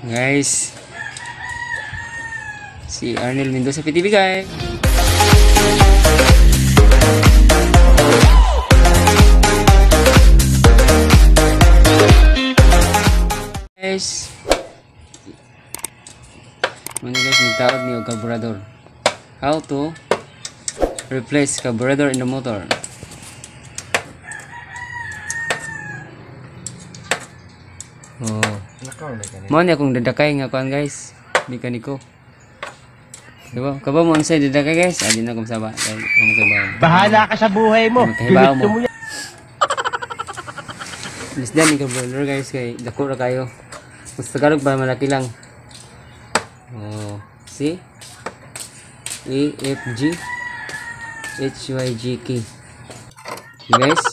Guys. Si Arnel Mendoza PTV guys. Guys. Ano guys, nagtaod ni og carburetor. How to replace carburetor in the motor. Oh. Na. Mo ni akong dadakay nga kuan guys. Mekaniko. Diba? Kaba mo unsay dadakay guys? Adi na kung saba. Dahil mo sa bawo. Bahala ka sa buhay mo. Magkahibaw mo. Mas dyan yung brother guys kay dako ra kayo. Mas tagalog ba malaki lang. Oh, see? A F G H Y G K. Okay, guys?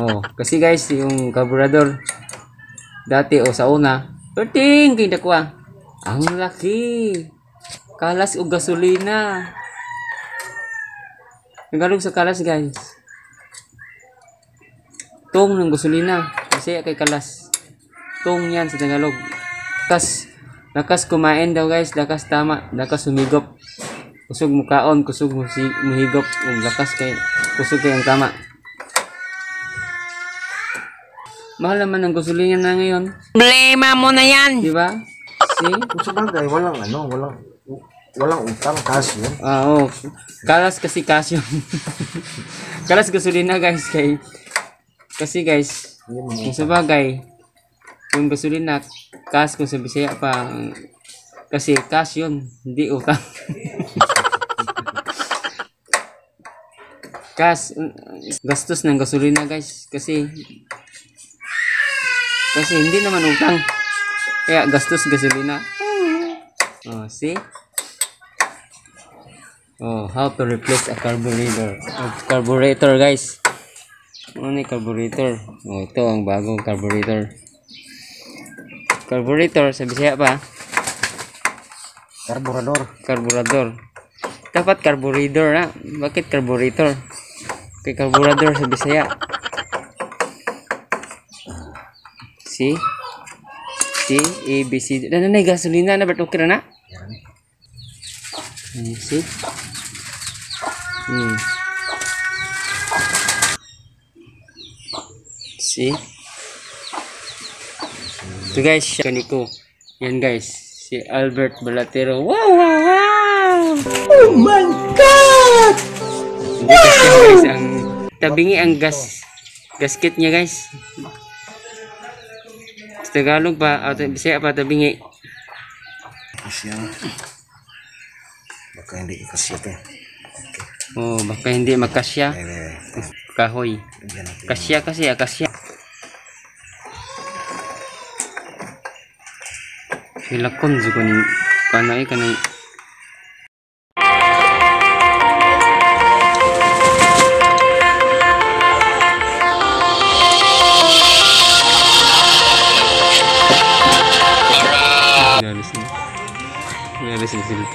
Oh, kasi guys yung carburetor dati o sa una, perting kay dakwa. Ang laki. Kalas og gasolina. Nagalog sa kalas guys. Tong ng gasolina. Kasi kay kalas. Tong yan sa Tagalog. Lakas. Lakas kumain daw guys. Lakas tama. Lakas humigop. Kusog mukaon. Kusog muhigop. Lakas kay kusog kay ang tama. Mahal naman ang gasolina na ngayon. Problema mo na yan. Di ba? See? Kung sa bagay, walang ano, walang walang utang cash yun. Ah, oh. Kalas kasi kasyo. Kalas gasolina guys kay kasi guys, kung sa bagay, yung gasolina, kas kung sa Bisaya pa, kasi cash yun, hindi utang. kas, gastos ng gasolina guys, kasi, kasi hindi naman utang. Kaya gastos gasolina. Oh, see? Oh, how to replace a carburetor. A carburetor, guys. Ano ni carburetor? Oh, ito ang bagong carburetor. Carburetor, sa Bisaya pa, Karburador. carburetor. Dapat carburetor na. Bakit carburetor? Kay carburetor sa Bisaya. See? See? A, B, C. Ano na, gasolina na. Ba't okay na na? Yan. Hmm, see? Hmm. See? Ito guys, siya kaniko. Yan guys, si Albert Balatero. Wow, wow, wow! Oh my God! Hindi kasi guys, ang tabingi ang gas gasket niya guys. Sa Tagalog pa, o Bisaya pa tabingi. Kasya. Baka hindi kasya to. Oh, baka hindi magkasya. Eh, Kahoy. Bigyan natin. Kasya kasi, ah, kasya. Hilakon sa kuning kanay kanang Inalis na sila.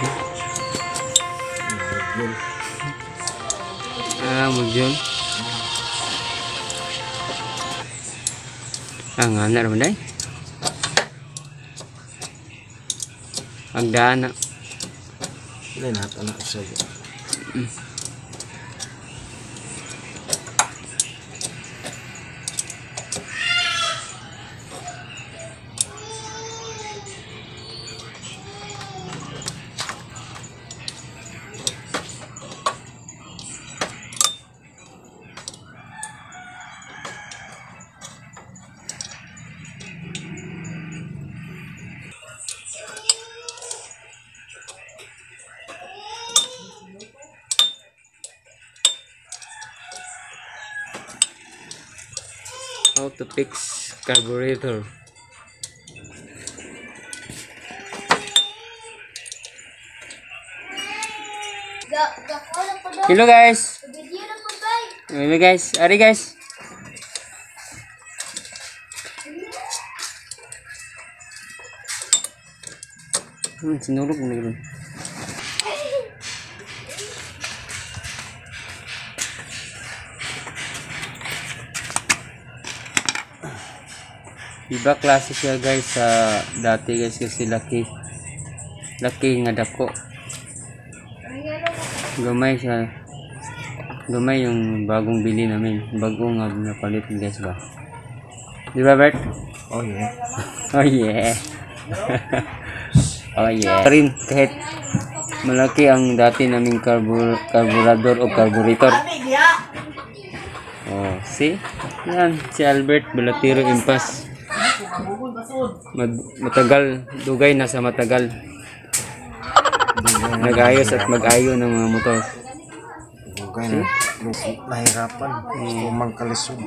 Yun. Ah, module. Ah, nga na naman dahil. Ang daan na. Wala na ito na isa. How to fix carburetor. Hello guys. Hello guys. Ari guys. Hmm, sinulog mo na Iba klase siya guys sa dati guys kasi laki. Laki nga dako. Gamay siya. Gamay yung bagong bili namin. Bagong nga napalit guys ba. Di ba Bert? Oh yeah. Oh yeah. oh yeah. Rin kahit malaki ang dati naming carbu carburador o carburetor. Oh, see? Yan, si Albert Balatiro Impas. Mad- matagal, dugay na sa matagal. Nag-ayos at mag-ayo ng mga motor. Bugay na. Nahirapan. Tumang kalisod.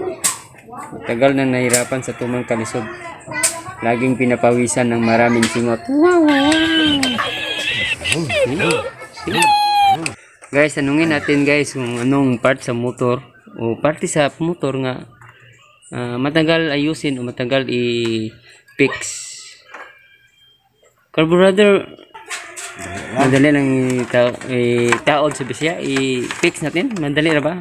Matagal na nahirapan sa tumang kalisod. Laging pinapawisan ng maraming singot. Wow! Guys, tanungin natin guys kung anong part sa motor o parte sa motor nga ah, matagal ayusin o matagal i-fix. Carburetor madali lang ita- itaod sa bisya i-fix natin. Madali na ba?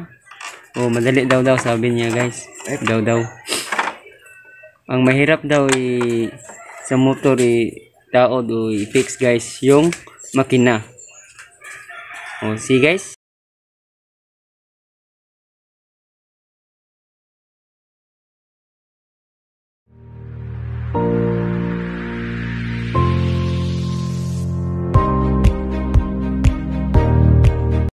O madali daw daw sabi niya guys. Daw daw. Ang mahirap daw i sa motor i taod o i-fix guys yung makina. O see guys.